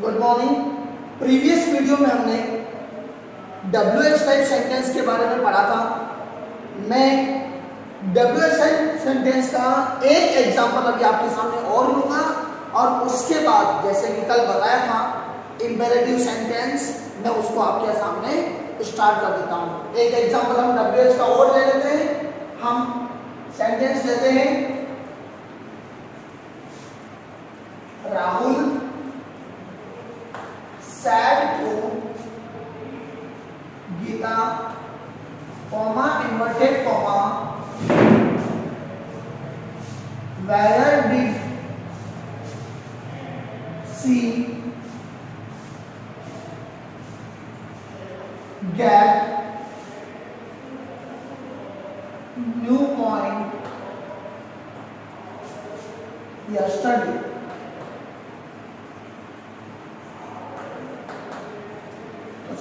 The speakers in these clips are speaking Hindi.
गुड मॉर्निंग प्रीवियस वीडियो में हमने डब्ल्यू एच टाइप सेंटेंस के बारे में पढ़ा था। मैं डब्ल्यू एच टाइप सेंटेंस का एक एग्जांपल अभी आपके सामने और लूँगा और उसके बाद, जैसे कि कल बताया था इम्पेरेटिव सेंटेंस मैं उसको आपके सामने स्टार्ट कर देता हूँ। एक एग्जांपल हम डब्ल्यू एच का और ले लेते हैं। हम सेंटेंस लेते हैं, Rahul said to Gita comma inverted comma where did she get new point yesterday.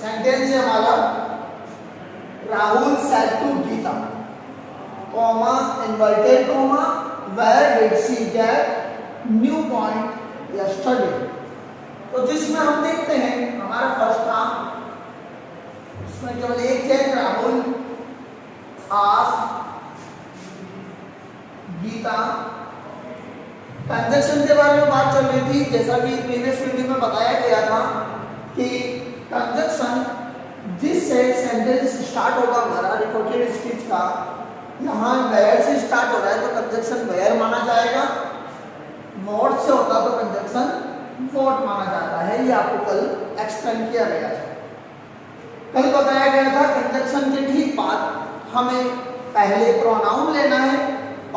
Sentence है हमारा, Rahul said to Gita. Comma inverted comma where did she get new point yesterday तो जिसमें हम देखते हैं, हमारा फ़र्स्ट काम इसमें केवल एक change Rahul, ask, Gita. Conjunction के बारे में बात चल रही थी, जैसा कि प्रीवियस वीडियो में बताया गया था कि कंजक्शन जिससे सेंटेंस स्टार्ट होगा हमारा रिपोर्टेड स्पीच का। यहाँ वेयर से स्टार्ट हो रहा है तो कंजक्शन वेयर माना जाएगा। नॉट से होता तो कंजक्शन वॉट माना जाता है। ये आपको कल एक्सप्लेन किया गया था। कल बताया गया था कंजक्शन के ठीक बाद हमें पहले प्रोनाउन लेना है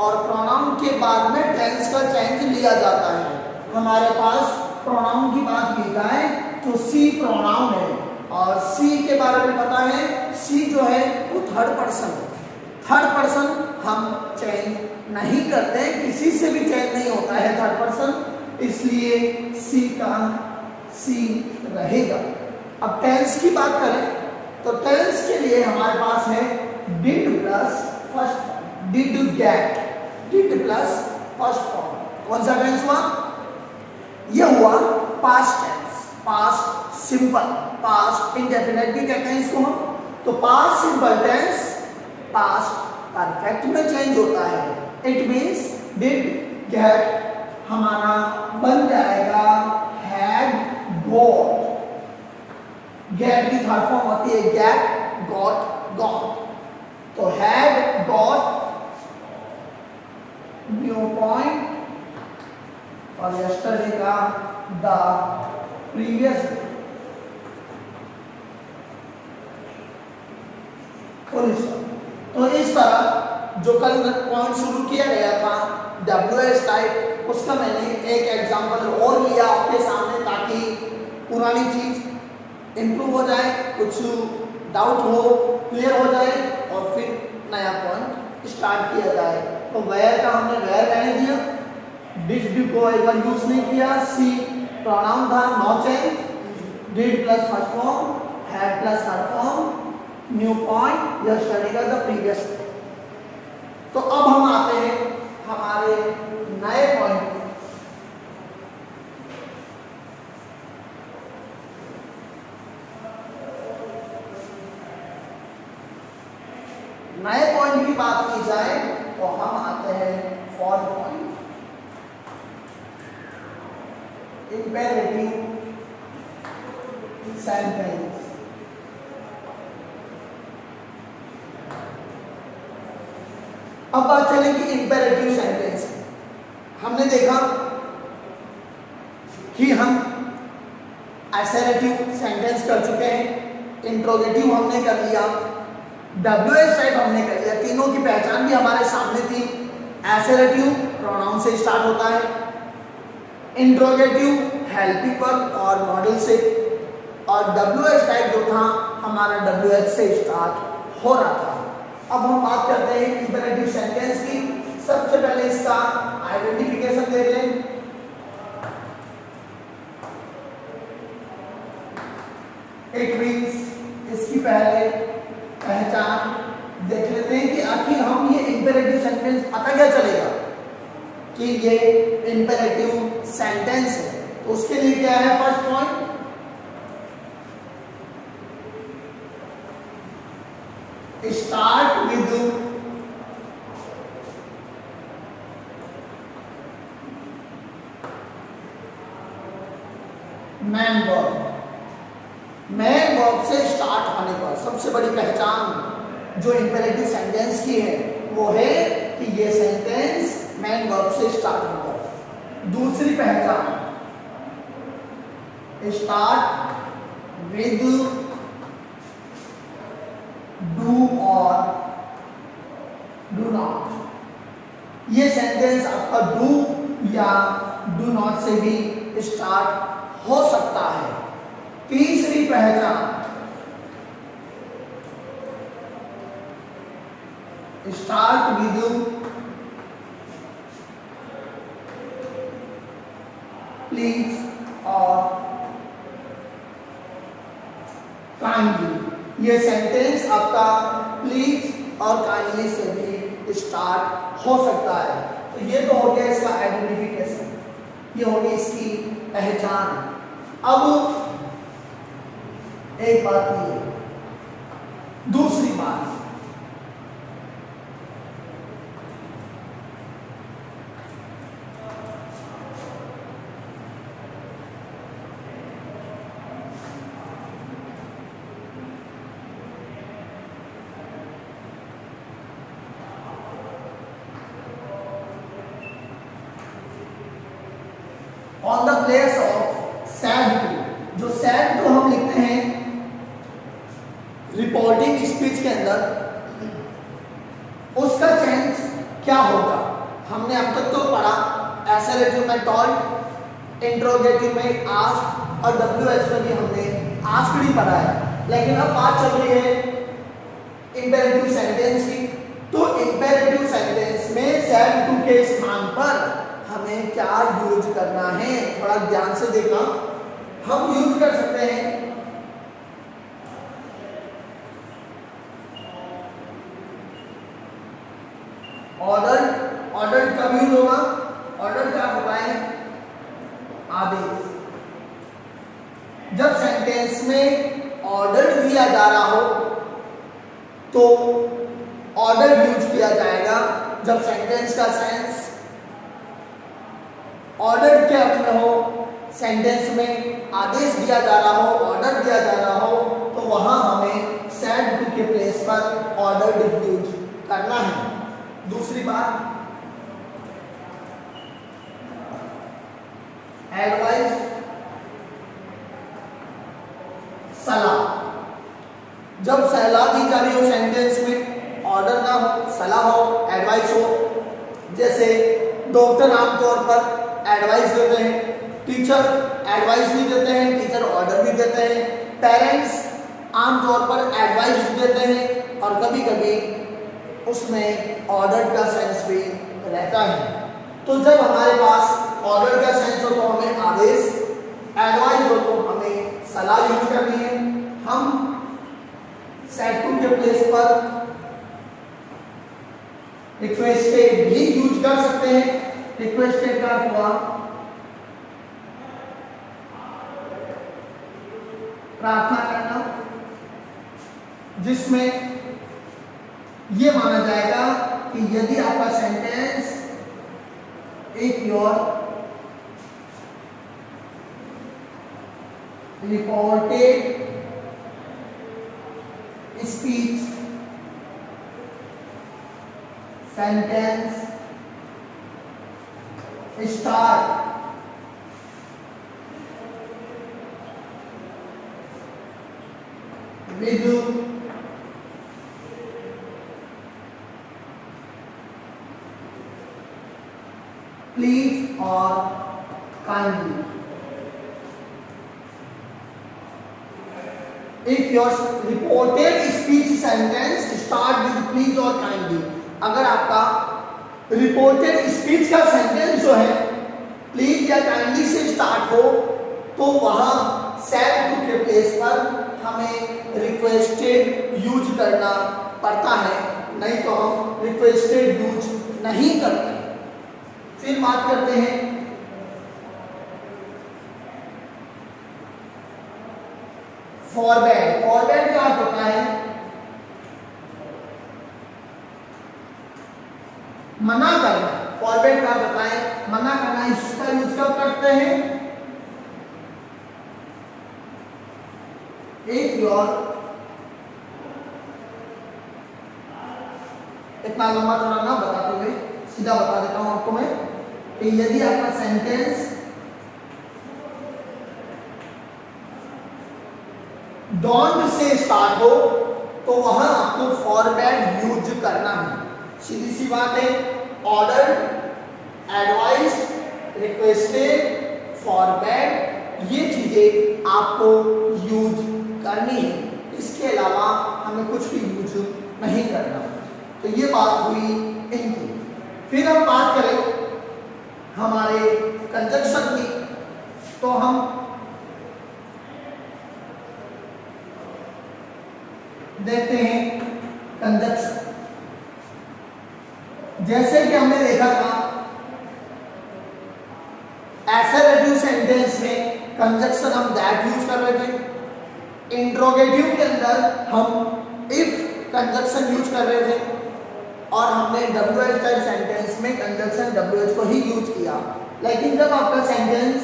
और प्रोनाउन के बाद में टेंस का चेंज लिया जाता है। हमारे पास प्रोनाउन की बात की जाए तो सी प्रोनाउन है। और सी के बारे में पता है, सी जो है वो थर्ड पर्सन थर्ड पर्सन हम चेंज नहीं करते, किसी से भी चेंज नहीं होता है थर्ड पर्सन इसलिए सी का सी रहेगा। अब टेंस की बात करें तो टेंस के लिए हमारे पास है did plus first did get did plus first form कौन सा टेंस हुआ? यह हुआ past tense past simple past indefinite भी कहते हैं इसको हम। तो past simple tense past perfect में चेंज होता है। इट मींस डिड गेट हमारा बन जाएगा हैड गॉट गेट की थर्ड फॉर्म होती है गेट गॉट गॉट तो हैड गॉट न्यू पॉइंट और यस्टरडे का द प्रीवियस तो इस तरह जो कल पॉइंट शुरू किया गया था डब्ल्यू एस टाइप उसका मैंने एक एग्जांपल और लिया आपके सामने ताकि पुरानी चीज़ इंप्रूव हो जाए, कुछ डाउट हो क्लियर हो जाए और फिर नया पॉइंट स्टार्ट किया जाए। तो वेयर का हमने वेयर रहने दिया? डिड डी को एक बार यूज़ नहीं किया सी प्रोनाउन था no change did plus first form had plus third form new point यह स्टडी का द प्रीवियस तो अब हम आते हैं हमारे नए पॉइंट नए पॉइंट की बात की जाए तो हम आते हैं फोर्थ पॉइंट इंपेरेटिव सेंटेंस अब बात चलेगी इंपेरेटिव सेंटेंस हमने देखा कि हम एसरेटिव सेंटेंस कर चुके हैं इंट्रोगेटिव हमने कर लिया डब्ल्यू एस टाइप हमने कर लिया, तीनों की पहचान भी हमारे सामने थी एसरेटिव प्रोनाउन से स्टार्ट होता है इंट्रोगेटिव हेल्पिंग वर्ब और मॉडल से। और डब्ल्यू एस टाइप जो था, हमारा डब्ल्यू एच से स्टार्ट हो रहा था। अब हम बात करते हैं इंपेरेटिव सेंटेंस की। सबसे पहले इसका आइडेंटिफिकेशन देख लें। इट मींस इसकी पहले पहचान देख लेते हैं कि आखिर हम ये इंपेरेटिव सेंटेंस पता क्या चलेगा? कि ये इंपेरेटिव सेंटेंस है। तो उसके लिए क्या है first point start with main verb main verb से स्टार्ट होने पर सबसे बड़ी पहचान जो इंपेरेटिव सेंटेंस की है, वो है कि ये सेंटेंस मैन वर्ब से स्टार्ट दूसरी पहचान। स्टार्ट विद डू और डू नॉट। ये सेंटेंस आपका डू या डू नॉट से भी स्टार्ट हो सकता है। तीसरी पहचान। स्टार्ट विद प्लीज़ और काइंडली ये सेंटेंस आपका प्लीज़ और काइंडली से भी स्टार्ट हो सकता है। तो ये तो हो गया इसका आइडेंटिफिकेशन ये हो गई इसकी पहचान। अब एक बात ये दूसरी बात on the place of said to जो सैड टू हम लिखते हैं रिपोर्टिंग स्पीच के अंदर उसका चेंज क्या होगा हमने अब तक तो पढ़ा एसएलएटिव में टॉल्ट इंट्रोगेटिव में आस्क एच में हमने आस्क भी पढ़ा है, लेकिन अब बात चल रही है इंपेरेटिव सेंटेंस की। तो इंपेरेटिव सेंटेंस में सेल टू के स्थान पर हमें क्या यूज़ करना है? थोड़ा ध्यान से देखना। हम यूज़ कर सकते हैं ऑर्डर ऑर्डर कब यूज़ होगा ऑर्डर क्या होता है आदेश जब सेंटेंस में ऑर्डर दिया जा रहा हो तो ऑर्डर यूज़ किया जाएगा जब सेंटेंस का सेंस ऑर्डर के अर्थ में हो सेंटेंस में आदेश दिया जा रहा हो ऑर्डर दिया जा रहा हो तो वहाँ हमें सैड टू के प्लेस पर ऑर्डर यूज़ करना है दूसरी बात एडवाइस सलाह। जब सलाह दी जा रही हो सेंटेंस में ऑर्डर ना हो, सलाह हो एडवाइस हो, जैसे डॉक्टर आमतौर पर एडवाइस देते हैं टीचर एडवाइस भी देते हैं टीचर ऑर्डर भी देते हैं पेरेंट्स आमतौर पर एडवाइस देते हैं और कभी कभी उसमें ऑर्डर का सेंस भी रहता है। तो जब हमारे पास ऑर्डर का सेंस हो तो हमें आदेश एडवाइस हो तो हमें सलाह यूज़ कर करनी है, हम सेट टू के प्लेस पर रिक्वेस्टेड भी यूज़ कर सकते हैं। रिक्वेस्टेड का हुआ? प्रार्थना करना, जिसमें यह माना जाएगा कि यदि आपका sentence if your reported speech sentence start with please or kindly. Your reported speech sentence start with please or kindly, अगर आपका रिपोर्टेड स्पीच का सेंटेंस जो है प्लीज़ या काइंडली से स्टार्ट हो तो वहाँ टू के प्लेस पर हमें रिक्वेस्टेड यूज़ करना पड़ता है। नहीं तो हम रिक्वेस्टेड यूज़ नहीं करते। फिर बात करते हैं फॉरबैंड फॉरबैंड क्या होता है? मना करना। फॉरबैंड का होता है? मना करना इसका यूज़ कब करते हैं? इफ़ योर इतना लंबा थोड़ा ना बताते हुए, सीधा बता देता हूँ आपको मैं कि यदि आपका सेंटेंस डोंट से स्टार्ट हो तो वहाँ आपको फॉरवर्ड यूज़ करना है। सीधी सी बात है ऑर्डर एडवाइस रिक्वेस्टेड फॉरवर्ड ये चीज़ें आपको यूज़ करनी है। इसके अलावा हमें कुछ भी यूज़ नहीं करना। तो ये बात हुई इनकी। फिर हम बात करें हमारे कंजक्शन की। तो हम देखते हैं कंजक्शन जैसे कि हमने देखा था एसरेटिव सेंटेंस में कंजक्शन हम दैट यूज़ कर रहे थे। इंट्रोगेटिव के अंदर हम इफ़ कंजक्शन यूज़ कर रहे थे और हमने डब्ल्यू एच टाइप सेंटेंस में कंजक्शन डब्ल्यू एच को ही यूज़ किया। लेकिन जब आपका सेंटेंस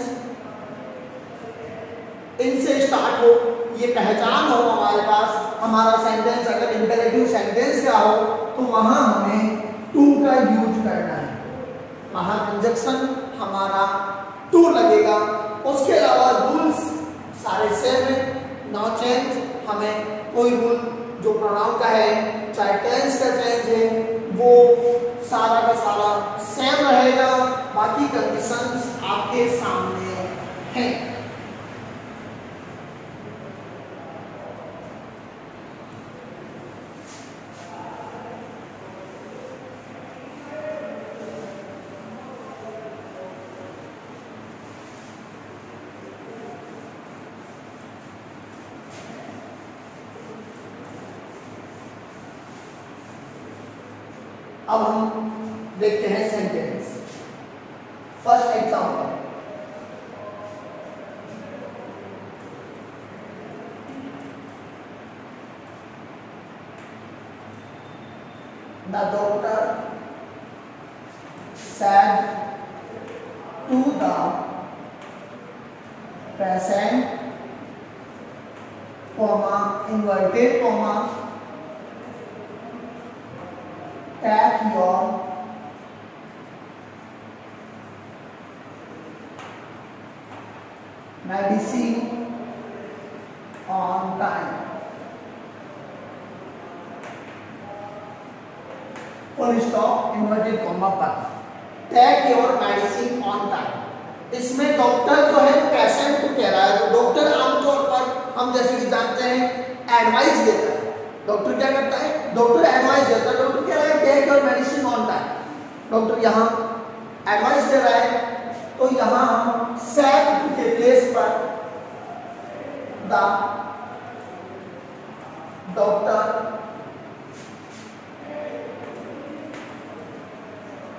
इनसे स्टार्ट हो ये पहचान हो हमारे पास, हमारा सेंटेंस अगर इंपेरेटिव सेंटेंस का हो तो वहाँ हमें टू का यूज़ करना है। वहाँ कंजक्शन हमारा टू लगेगा। उसके अलावा रूल्स सारे सेम है नो चेंज हमें कोई रूल जो प्रोनाउन का है, चाहे टेंस का चेंज है, वो सारा का सारा सेम रहेगा। बाकी कंडीशंस आपके सामने हैं। अब हम देखते हैं sentence first example The doctor said to the patient, comma, inverted comma, take your medicine on time. Full stop inverted comma पर take your medicine on time इसमें डॉक्टर जो है पेशेंट को कह रहा है। तो डॉक्टर आमतौर पर, हम जैसे कि जानते हैं एडवाइस देता है। डॉक्टर क्या करता है? डॉक्टर एडवाइस देता है। डॉक्टर कह रहा है take your medicine on time doctor यहाँ एडवाइस दे रहा है। तो यहाँ हम सेट के प्लेस पर the doctor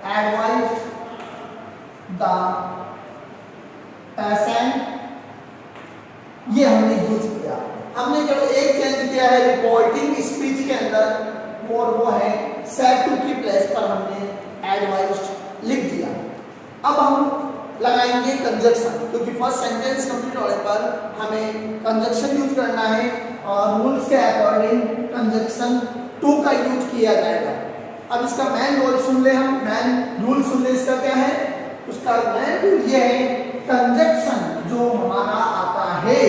advise the patient ये हमने यूज़ किया। हमने केवल एक चेंज किया है रिपोर्टिंग स्पीच के अंदर और वो है सेट टू की प्लेस पर हमने एडवाइज लिख दिया। अब हम लगाएँगे कंजक्शन क्योंकि फ़र्स्ट सेंटेंस कंप्लीट होने पर हमें कंजक्शन यूज़ करना है और रूल्स के अकॉर्डिंग कंजक्शन टू का यूज़ किया जाएगा. अब इसका मैन रोल सुन ले हम. मैन रूल सुन ले इसका क्या है? उसका मैन रूल ये है कंजक्शन जो हमारा आता है.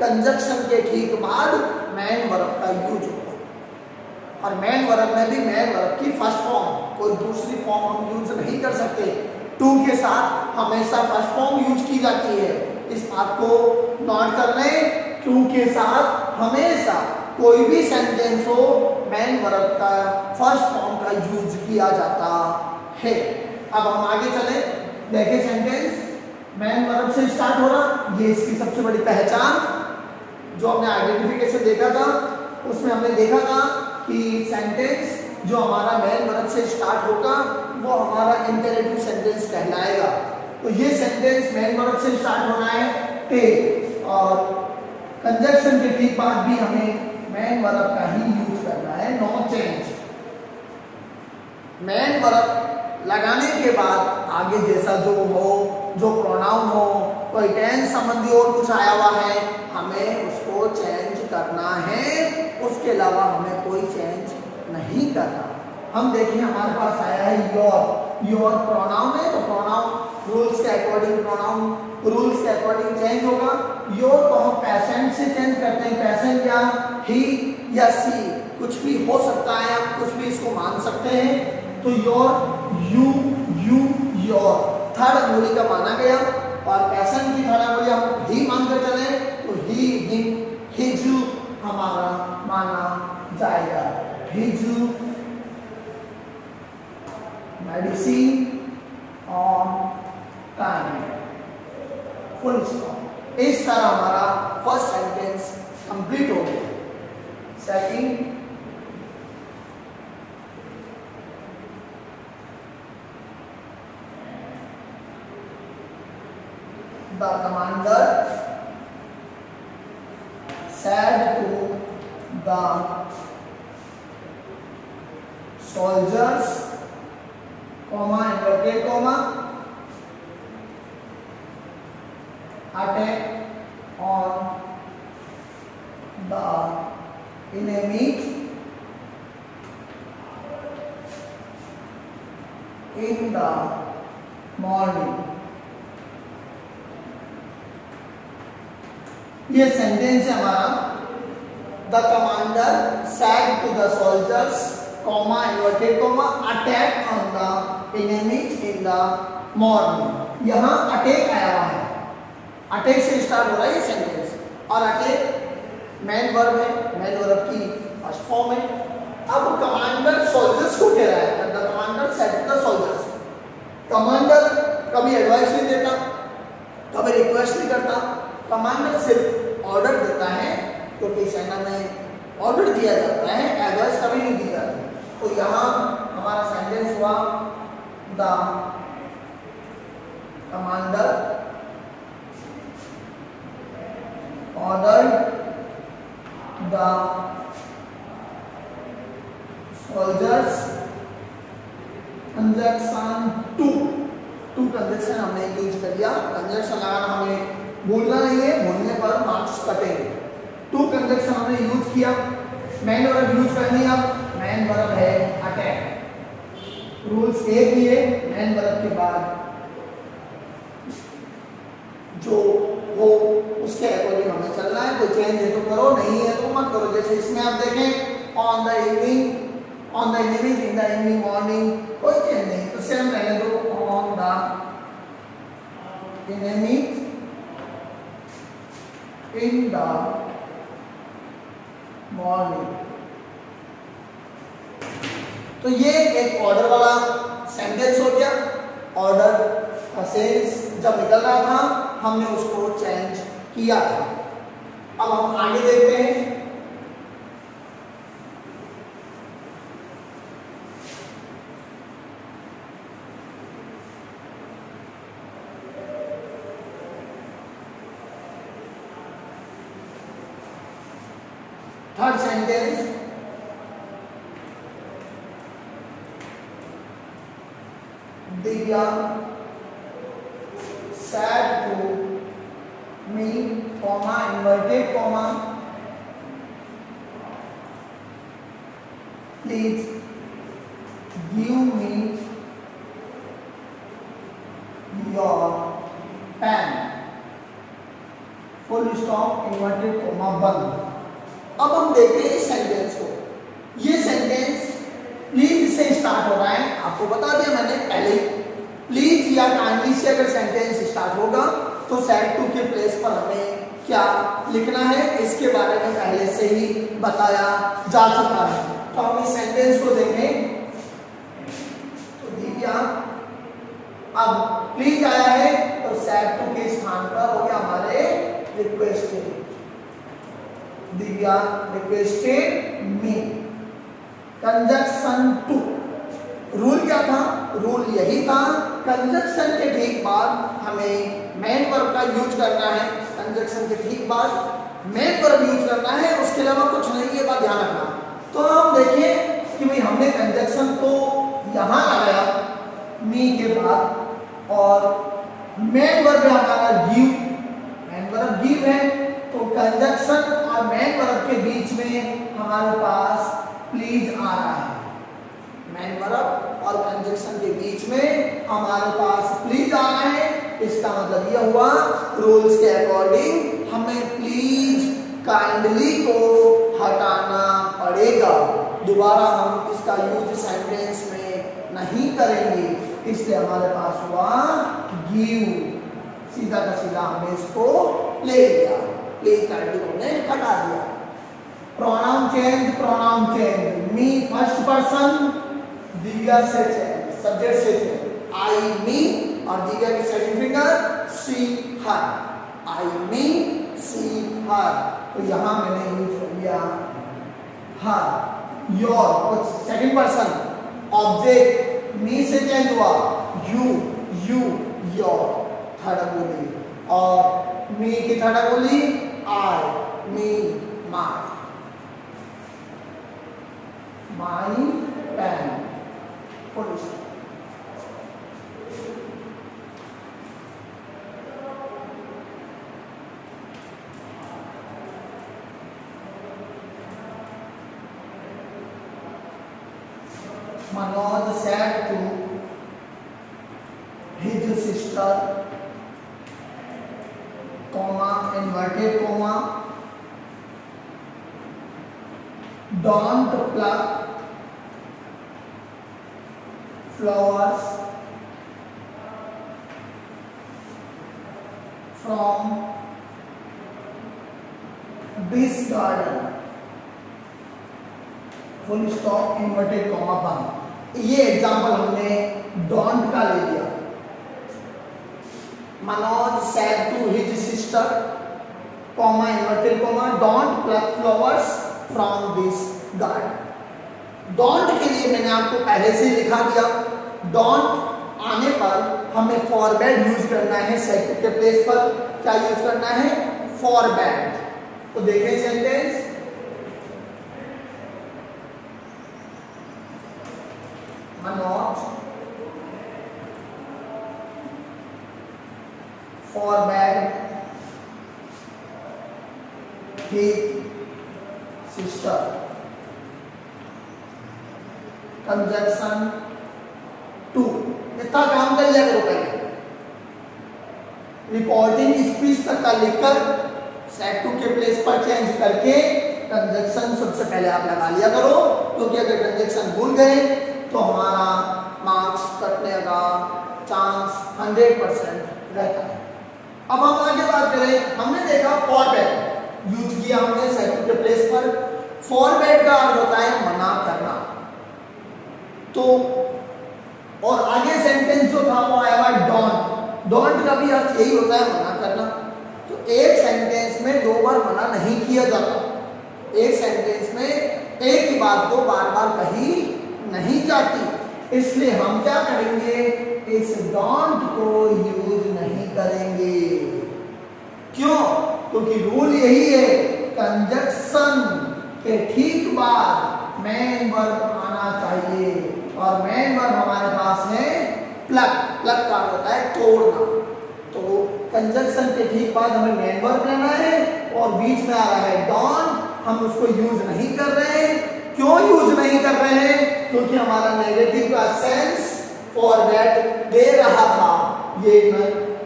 कंजक्शन के ठीक बाद मैन वर्ब का यूज़ होगा. और मैन वर्ब में भी मैन वर्ब की फ़र्स्ट फॉर्म कोई दूसरी फॉर्म हम यूज़ नहीं कर सकते. टू के साथ हमेशा फ़र्स्ट फॉर्म यूज़ की जाती है। इस बात को नोट कर लें, टू के साथ हमेशा कोई भी सेंटेंस हो मैन वर्ब का फ़र्स्ट फॉर्म का यूज़ किया जाता है। अब हम आगे चले। देखें सेंटेंस मैन वर्ब से स्टार्ट हो रहा, ये इसकी सबसे बड़ी पहचान, जो हमने आइडेंटिफिकेशन देखा था, उसमें हमने देखा था कि सेंटेंस जो हमारा मैन वर्ब से स्टार्ट होगा, वो हमारा इंपेरेटिव सेंटेंस कहलाएगा। तो ये सेंटेंस मैन वर्ब से स्टार्ट होना है टे और कंजक्शन के ठीक बाद भी हमें मैन वर्ब का ही यूज़ करना है नो चेंज मैन वर्ब लगाने के बाद आगे जैसा जो हो, जो प्रोनाउन हो, कोई टेंस संबंधी और कुछ आया हुआ है, हमें उसको चेंज करना है। उसके अलावा हमें कोई चेंज नहीं करना हम देखें हमारे पास आया है योर। योर प्रोनाउन है तो प्रोनाउन रूल्स के अकॉर्डिंग प्रोनाउन रूल्स के अकॉर्डिंग चेंज होगा। योर को हम पैसेंट से चेंज करते हैं। पैसेंट या ही या सी कुछ भी हो सकता है, आप कुछ भी इसको मान सकते हैं। तो your you you your third अंगुली का माना गया। और पैसन की थर्ड अंगुली हम ही मानकर चले तो ही हिम हिजू हमारा माना जाएगा। His medicine on time full stop इस तरह हमारा फ़र्स्ट सेंटेंस कंप्लीट हो गया। Second the commander said to the soldiers, comma, inverted comma, attack on the enemy in the morning. ये सेंटेंस है हमारा the commander said to the soldiers comma inverted comma attack on the enemy in the morning यहाँ अटैक आया हुआ है। अटैक से स्टार्ट हो रहा है ये सेंटेंस और अटैक मैन वर्ब है मैन वर्ब की फ़र्स्ट फॉर्म है। अब कमांडर सोल्जर्स को कह रहा है। The commander said to the soldiers commander कभी एडवाइस नहीं देता, कभी रिक्वेस्ट नहीं करता। कमांडर सिर्फ़ ऑर्डर देता है, क्योंकि सेना में ऑर्डर दिया जाता है एडवाइस कभी नहीं दी जाती। तो यहाँ हमारा सेंटेंस हुआ the commander order the soldiers conjunction to to conjunction हमने यूज़ कर लिया कंजक्शन लगाना हमें भूलना नहीं है, भूलने पर मार्क्स कटेंगे। टू कंजक्शन हमने यूज़ किया। मैन वर्ब यूज़ करनी अब मैन वर्ब है अटैक रूल्स एक ही है, मैन वर्ब के बाद। जो वो, उसके अकॉर्डिंग हमें चलना है, कोई चेंज है तो करो, नहीं है तो मत करो। जैसे इसमें आप देखें on the evening on the evening in the evening morning कोई चेंज नहीं। तो सेम रहने दो on the evening in the morning तो ये एक ऑर्डर वाला सेंटेंस हो गया। ऑर्डर सेंस जब निकल रहा था, हमने उसको चेंज किया था। अब हम आगे देखते हैं third sentence Divya said to me comma inverted comma please give me your pen. Full stop, inverted comma बंद अब हम देखते हैं इस सेंटेंस को। ये सेंटेंस प्लीज़ से स्टार्ट हो रहा है। आपको बता दिया मैंने पहले प्लीज़ या काइंडली से अगर सेंटेंस स्टार्ट होगा तो सेट टू के प्लेस पर हमें क्या लिखना है, इसके बारे में पहले से ही बताया जा चुका है। तो हम इस सेंटेंस को देखें। तो दिव्या अब प्लीज़ आया है तो सेट टू के स्थान पर हो गया हमारे requested Divya requested me conjunction to rule क्या था? रूल यही था कंजक्शन के ठीक बाद हमें मेन वर्ब का यूज़ करना है। कंजक्शन के ठीक बाद मेन वर्ब यूज़ करना है, उसके अलावा कुछ नहीं ये बात ध्यान रखना। तो हम देखिए कि भाई हमने कंजक्शन तो यहाँ लगाया, मी के बाद, और मेन है हमारा गिव मेन वर्ब गिव है तो कंजक्शन और मेन वर्ब के बीच में हमारे पास प्लीज़ आ रहा है। मेन वर्ब और कंजक्शन के बीच में हमारे पास प्लीज़ आ रहा है, इसका मतलब यह हुआ रूल्स के अकॉर्डिंग हमें प्लीज़ काइंडली को हटाना पड़ेगा। दोबारा हम इसका यूज़ सेंटेंस में नहीं करेंगे। इसलिए हमारे पास हुआ गिव सीधा का सीधा हमने इसको ले लिया। प्लीज़ काइंडली हमने हटा दिया। Pronoun change pronoun change me first person Divya से चेंज सब्जेक्ट से चेंज आई मी और दिव्या की सेकंड फिंगर सी हर आई मी सी हर तो यहाँ मैंने यूज़ कर लिया। Her your second person object me से चेंज हुआ। यू यू योर थर्ड बोली। और मी की थर्ड बोली I me my my pen full Manoj said to his sister, comma, inverted comma, don't pluck flowers from this garden. Full stop inverted comma बंद ये एग्जांपल हमने डोंट का ले लिया Manoj said to his sister comma inverted comma don't pluck flowers from this don't के लिए मैंने आपको पहले से लिखा दिया। डोंट आने पर हमें फॉरबैड यूज़ करना है सेट के प्लेस पर। क्या यूज़ करना है? फॉरबैड तो देखें sentence Manoj forbade his sister. Conjunction to इतना काम कर लिया करो पहले। रिपोर्टिंग स्पीच तक का लिखकर सेट टू के प्लेस पर चेंज करके कंजक्शन सबसे पहले आप लगा लिया करो, क्योंकि अगर कंजक्शन भूल गए तो हमारा मार्क्स कटने का चांस 100 परसेंट रहता है। अब हम आगे बात करें, हमने देखा फॉरबैट यूज़ किया हमने सेकंड के प्लेस पर। फॉरबैट का अर्थ होता है मना करना। तो और आगे सेंटेंस जो था वो आया हुआ डोंट डॉन्ट का भी अर्थ यही होता है मना करना। तो एक सेंटेंस में दो बार मना नहीं किया जाता। एक सेंटेंस में एक ही बात को बार बार कही नहीं जाती। इसलिए हम क्या करेंगे? इस डोंट को यूज़ नहीं करेंगे। क्यों? क्योंकि रूल यही है कंजक्शन के ठीक बाद मेन वर्ब आना चाहिए। और मेन वर्ब हमारे पास है प्लग प्लग का होता है तोड़ना. तो कंजक्शन के ठीक बाद हमें मेन वर्ब लेना है और बीच में आ रहा है डॉन हम उसको यूज़ नहीं कर रहे हैं. क्यों यूज़ नहीं कर रहे हैं? क्योंकि हमारा नेगेटिव का सेंस फॉर दैट दे रहा था. ये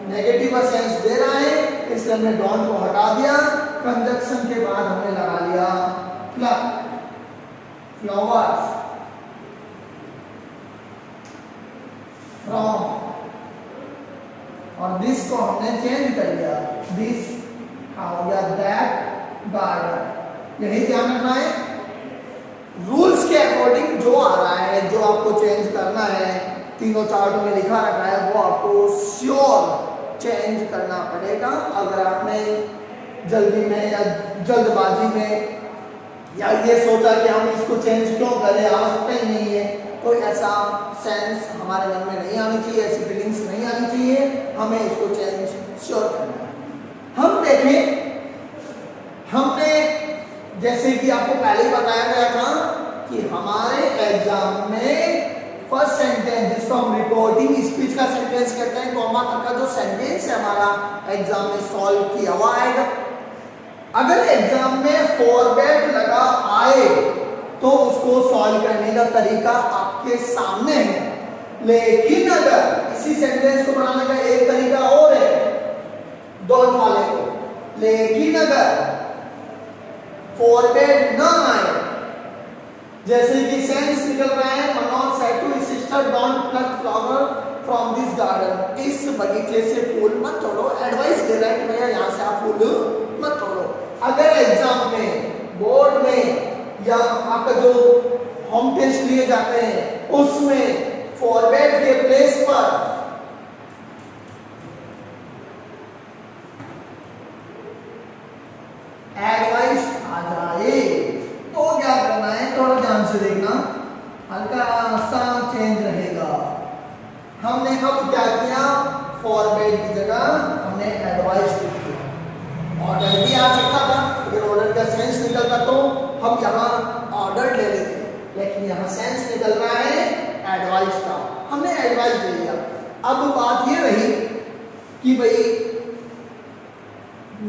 नेगेटिव का सेंस दे रहा है. इसलिए हमने डॉन को हटा दिया. कंजक्शन के बाद हमने लगा लिया प्लग फ्लावर्स फ्रॉम और दिस को हमने चेंज कर दिया दिस हो गया दैट गार्डन यही ध्यान रखना है. रूल्स के अकॉर्डिंग जो आ रहा है, जो आपको चेंज करना है, तीनों चार्ट में लिखा रखा है, वो आपको श्योर चेंज करना पड़ेगा. अगर आपने जल्दी में या जल्दबाजी में या ये सोचा कि हम इसको चेंज क्यों करें आवश्यकता ही नहीं है तो ऐसा सेंस हमारे मन में नहीं आनी चाहिए, ऐसी फीलिंग्स नहीं आनी चाहिए, हमें इसको चेंज श्योर करना है। हम देखें, हमने जैसे कि आपको पहले ही बताया गया था कि हमारे एग्ज़ाम में फ़र्स्ट सेंटेंस जिसको हम रिपोर्टिंग स्पीच का सेंटेंस कहते हैं कॉमा तक का जो सेंटेंस है हमारा एग्ज़ाम में सॉल्व किया हुआ आएगा। अगर एग्ज़ाम में फॉरवर्ड लगा आए तो उसको सॉल्व करने का तरीका आपके सामने है। लेकिन अगर इसी सेंटेंस को बनाने का एक तरीका और है डॉट वाले को लेकिन अगर फॉरवर्ड न आए, जैसे कि सेंस निकल रहा है Manoj said sister don't pluck flower from this garden इस बगीचे से फूल मत तोड़ो। एडवाइस दे रहा है कि भैया, यहाँ से आप फूल मत तोड़ो। अगर एग्ज़ाम में बोर्ड में, या आपका जो होम टेस्ट लिए जाते हैं। उसमें फॉरवर्ड के प्लेस पर एडवाइस आ जाए। तो क्या करना है? थोड़ा ध्यान से देखना। हल्का सा चेंज रहेगा। हमने अब क्या किया? फॉरवर्ड की जगह हमने एडवाइस ऑर्डर भी आ सकता था अगर ऑर्डर का सेंस निकलता तो हम यहाँ ऑर्डर ले लेते लेकिन यहाँ सेंस निकल रहा है एडवाइस का। हमने एडवाइस दे दिया। अब बात ये रही कि भाई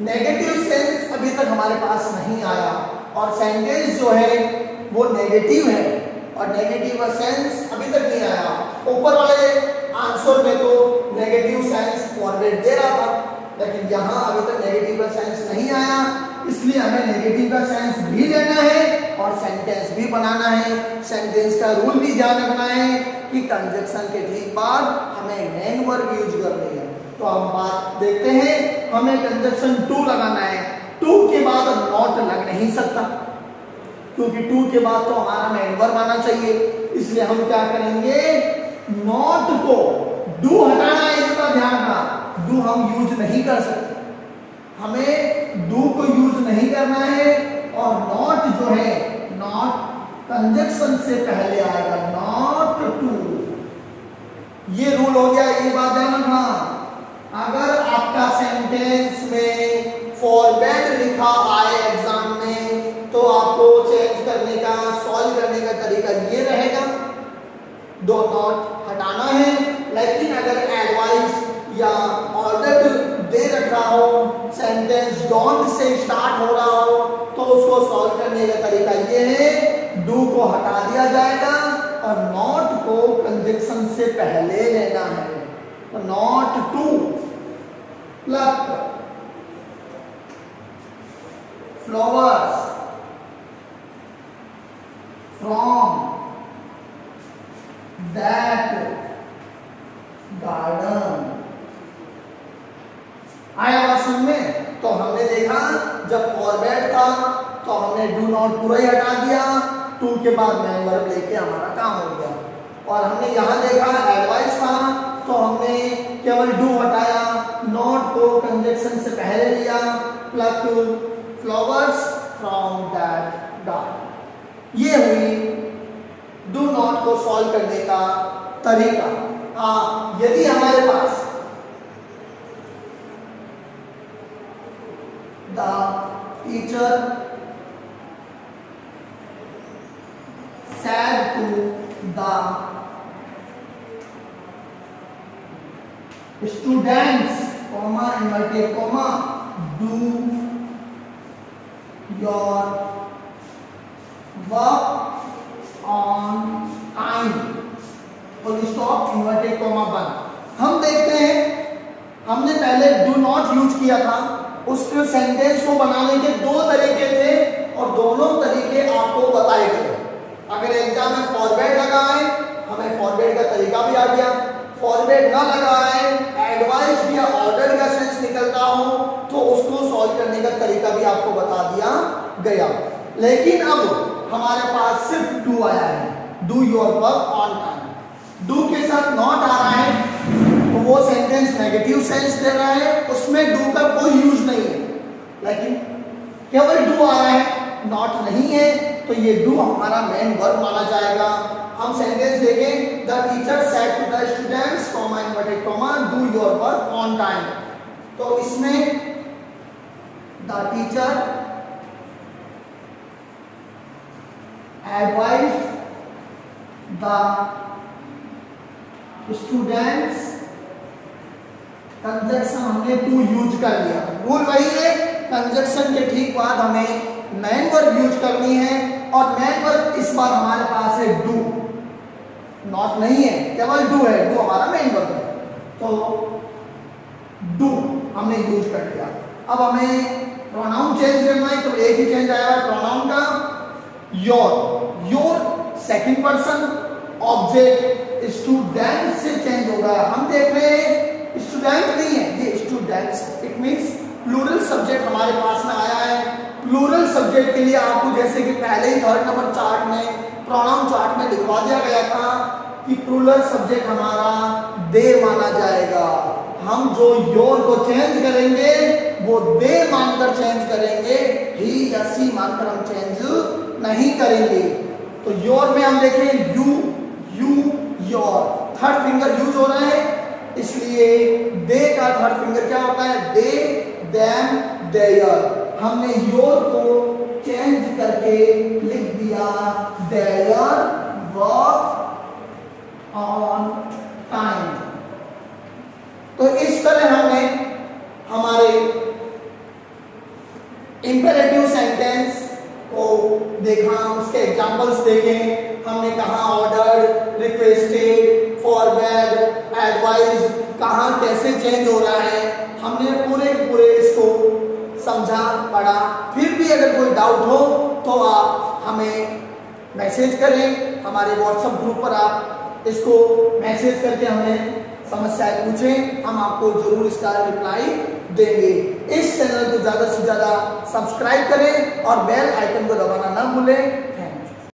नेगेटिव सेंस अभी तक हमारे पास नहीं आया और सेंटेंस जो है, वो नेगेटिव है। और नेगेटिव सेंस अभी तक नहीं आया। ऊपर वाले आंसर में तो नेगेटिव सेंस फॉरवर्ड दे रहा था। लेकिन यहाँ अभी तक नेगेटिव का सेंस नहीं आया। इसलिए हमें नेगेटिव का सेंस भी लेना है और सेंटेंस भी बनाना है। सेंटेंस का रूल भी ध्यान रखना है कि कंजक्शन के ठीक बाद हमें मेन वर्ब यूज़ करनी है। तो हम बात देखते हैं, हमें कंजक्शन टू लगाना है। टू के बाद नॉट लग नहीं सकता। क्योंकि टू के बाद तो हमारा मेन वर्ब आना चाहिए। इसलिए हम क्या करेंगे? नॉट को डू हटाना है इसका ध्यान रखना। डू हम यूज़ नहीं कर सकते। हमें डू को यूज़ नहीं करना है और नॉट जो है नॉट कंजक्शन से पहले आएगा नॉट टू ये रूल हो गया, ये बात ध्यान रखना अगर आपका सेंटेंस में फॉरवर्ड लिखा आए एग्ज़ाम में तो आपको चेंज करने का सॉल्व करने का तरीका ये रहेगा। दो नॉट हटाना है, लेकिन अगर एडवाइस या ऑर्डर दे रखा हो सेंटेंस डोंट से स्टार्ट हो रहा हो तो उसको सॉल्व करने का तरीका ये है डू को हटा दिया जाएगा और नॉट को कंजक्शन से पहले लेना है। तो not to pluck flowers from that garden आया बात समझ में तो हमने देखा जब फॉरवर्ड था तो हमने डू नॉट पूरा ही हटा दिया। टू के बाद मैन वर्ब लेके हमारा काम हो गया। और हमने यहाँ देखा एडवाइस था तो हमने केवल डू हटाया। नॉट को कंजक्शन से पहले लिया pluck flowers from that garden ये हुई डू नॉट को सॉल्व करने का तरीका। आ, यदि हमारे पास the teacher said to the students comma inverted comma do your work on time full stop inverted comma बंद हम देखते हैं हमने पहले डू नॉट यूज़ किया था उस सेंटेंस को बनाने के दो तरीके थे और दोनों तरीके आपको बताए गए अगर एग्ज़ाम में फॉरवर्ड लगा है हमें फॉरवर्ड का तरीका भी आ गया फॉरवर्ड ना लगा है एडवाइस या ऑर्डर का सेंस निकलता हो तो उसको सॉल्व करने का तरीका भी आपको बता दिया गया। लेकिन अब हमारे पास सिर्फ़ डू आया है। Do your work on time do के साथ नॉट आ रहा है। तो वो सेंटेंस नेगेटिव सेंस दे रहा है, उसमें डू का कोई यूज़ नहीं है। लेकिन केवल डू आ रहा है? नॉट नहीं है तो ये डू हमारा मेन वर्ब माना जाएगा। हम सेंटेंस देखें the teacher said to the students comma inverted comma do your work on time तो इसमें the teacher advised the students conjunction हमने टू यूज़ कर लिया। रूल वही है कंजक्शन के ठीक बाद हमें मैन वर्ब यूज़ करनी है और मैन वर्ब इस बार हमारे पास है डू नॉट नहीं है, केवल डू है डू हमारा मेन वर्ब है। तो डू हमने यूज़ कर लिया। अब हमें प्रोनाउन चेंज करना है तो एक ही चेंज आया है प्रोनाउन का your your second person object student से चेंज होगा। हम देख रहे हैं स्टूडेंट नहीं है, ये students it means plural subject हमारे पास में आया है. प्लूरल सब्जेक्ट के लिए आपको जैसे कि पहले ही थर्ड नंबर चार्ट में प्रोनाउन चार्ट में लिखवा दिया गया था कि प्लूरल सब्जेक्ट हमारा दे माना जाएगा. हम जो योर को चेंज करेंगे, वो दे मानकर चेंज करेंगे. ही या सी मानकर हम चेंज नहीं करेंगे. तो योर में हम देखें you you your third finger use हो रहा है. इसलिए दे का थर्ड फिंगर क्या होता है? दे देम देयर हमने योर को चेंज करके लिख दिया देयर वर्क ऑन टाइम तो इस तरह हमने हमारे इंपेरेटिव सेंटेंस को देखा, उसके एग्जांपल्स देखे, हमने कहा ऑर्डर रिक्वेस्टेड फॉरवर्ड एडवाइज कहा कैसे चेंज हो रहा है, हमने पूरे पूरे इसको समझा, पढ़ा। फिर भी अगर कोई डाउट हो तो आप हमें मैसेज करें। हमारे व्हाट्सएप ग्रुप पर आप इसको मैसेज करके हमें समस्याएँ पूछें। हम आपको ज़रूर इसका रिप्लाई देंगे। इस चैनल को ज़्यादा से ज़्यादा सब्सक्राइब करें और बेल आइकन को दबाना ना भूलें।